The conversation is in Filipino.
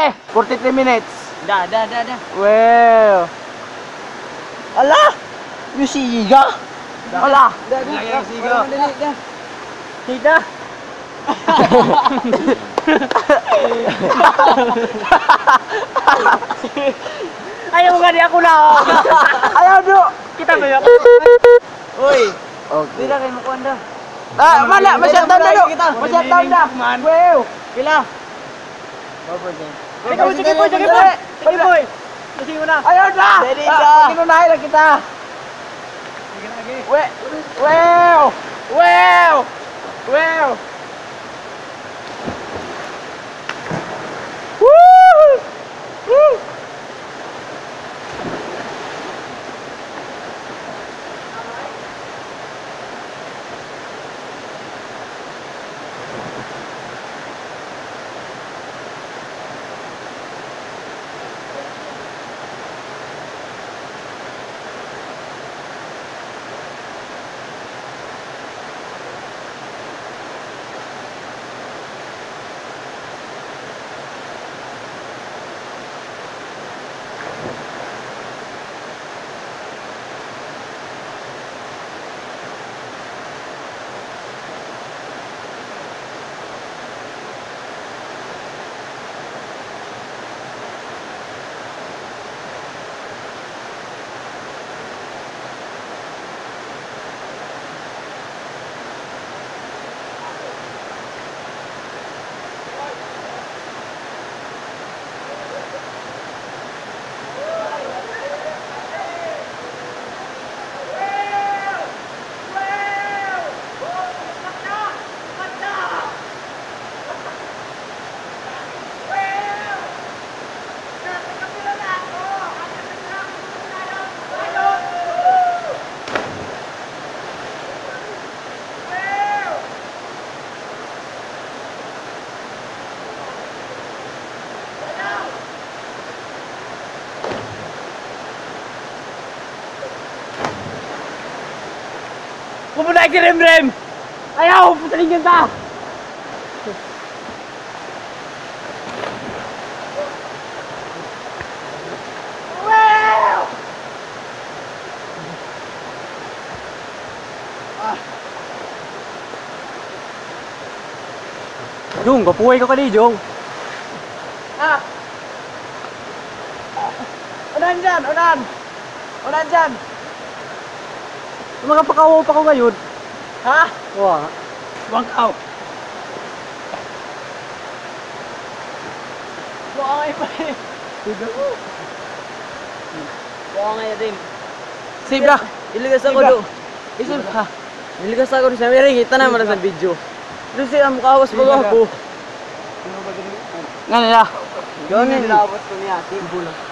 Eh, 43 minutes. Dah, dah, dah, dah. Well. Alah, you see Alah. Dah, dah. Dah, dah. Dah, dah. Tidak. Ayaw bukan di aku na. Ayaw. Kita banyak. Uy. oke Tidak kayo mo anda Ah, mana? masih taon na do. masih taon na. Wow. Pila? Sige po, sige po, sige po. Sige po. Sige mo na. Ayaw na! Ready Ah, ka. Kinunahin lang kita! We, wow! Wow! Wow! Woo! Pupunta kay Rem Rem. Ayaw, putalingin ta. Jung, kapuhay ka ka di, Jung. Ah! Unan dyan! Unan! Unan dyan! Mga pakawaw pa ko ngayon. Ha? Wah. Wag out! Kayo pa eh! Oo nga din. Na! Iligas ako do. Isip ha! Iligas ako sa mere kita na man sa video. Doon siya mukawas pa ako. Nga nila! Gawin nila. Labot ko niya. Tibo lang.